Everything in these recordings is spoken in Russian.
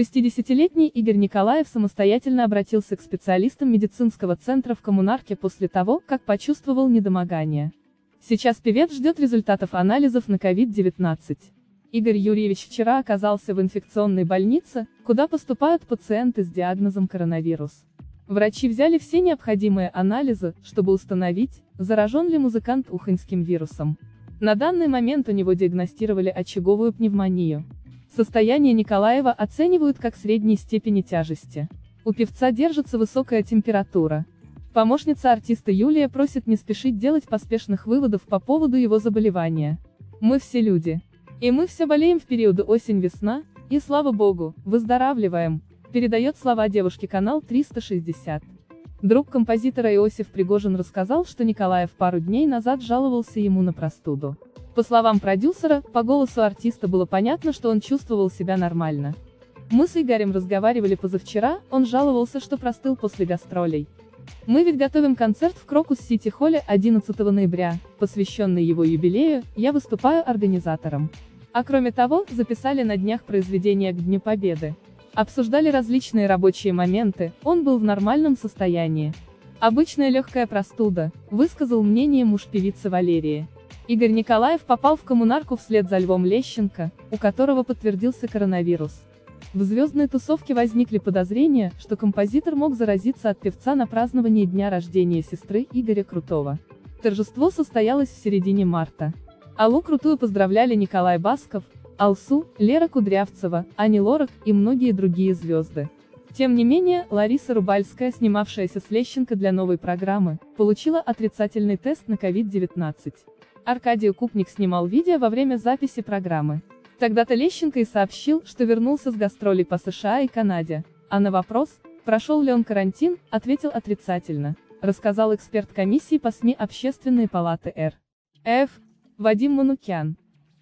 60-летний Игорь Николаев самостоятельно обратился к специалистам медицинского центра в коммунарке после того, как почувствовал недомогание. Сейчас певец ждет результатов анализов на COVID-19. Игорь Юрьевич вчера оказался в инфекционной больнице, куда поступают пациенты с диагнозом коронавирус. Врачи взяли все необходимые анализы, чтобы установить, заражен ли музыкант уханьским вирусом. На данный момент у него диагностировали очаговую пневмонию. Состояние Николаева оценивают как средней степени тяжести. У певца держится высокая температура. Помощница артиста Юлия просит не спешить делать поспешных выводов по поводу его заболевания. Мы все люди. И мы все болеем в периоды осень-весна, и слава богу, выздоравливаем, передает слова девушки канал 360. Друг композитора Иосиф Пригожин рассказал, что Николаев пару дней назад жаловался ему на простуду. По словам продюсера, по голосу артиста было понятно, что он чувствовал себя нормально. Мы с Игорем разговаривали позавчера, он жаловался, что простыл после гастролей. Мы ведь готовим концерт в Крокус-Сити Холле 11 ноября, посвященный его юбилею, я выступаю организатором. А кроме того, записали на днях произведение к Дню Победы. Обсуждали различные рабочие моменты, он был в нормальном состоянии. Обычная легкая простуда, высказал мнение муж певицы Валерии. Игорь Николаев попал в коммунарку вслед за Львом Лещенко, у которого подтвердился коронавирус. В звездной тусовке возникли подозрения, что композитор мог заразиться от певца на праздновании дня рождения сестры Игоря Крутого. Торжество состоялось в середине марта. Аллу Крутую поздравляли Николай Басков, Алсу, Лера Кудрявцева, Ани Лорак и многие другие звезды. Тем не менее, Лариса Рубальская, снимавшаяся с Лещенко для новой программы, получила отрицательный тест на COVID-19. Аркадий Купник снимал видео во время записи программы. Тогда-то Лещенко и сообщил, что вернулся с гастролей по США и Канаде. А на вопрос, прошел ли он карантин, ответил отрицательно, рассказал эксперт комиссии по СМИ Общественной палаты Р. Ф. Вадим Манукян.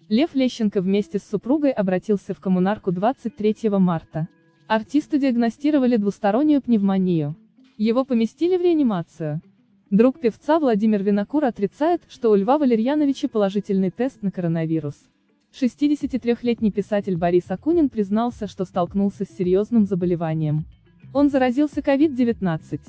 Лев Лещенко вместе с супругой обратился в коммунарку 23 марта. Артисту диагностировали двустороннюю пневмонию. Его поместили в реанимацию. Друг певца Владимир Винокур отрицает, что у Льва Валерьяновича положительный тест на коронавирус. 63-летний писатель Борис Акунин признался, что столкнулся с серьезным заболеванием. Он заразился COVID-19.